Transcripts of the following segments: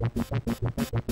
Thank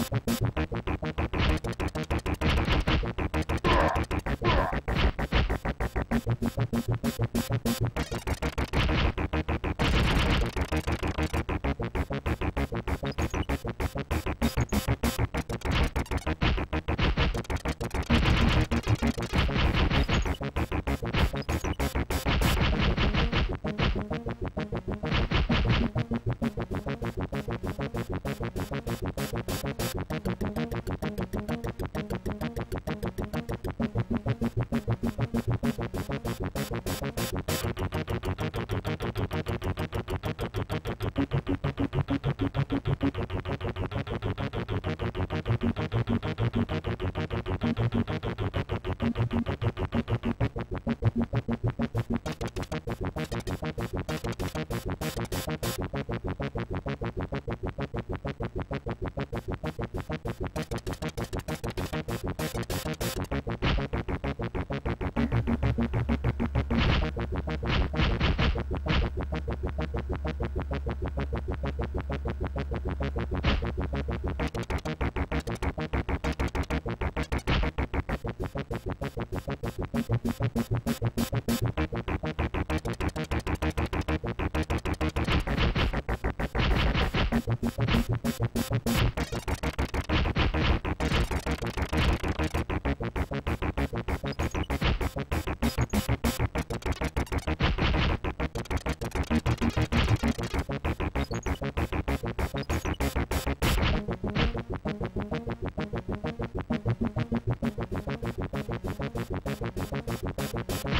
Thank you.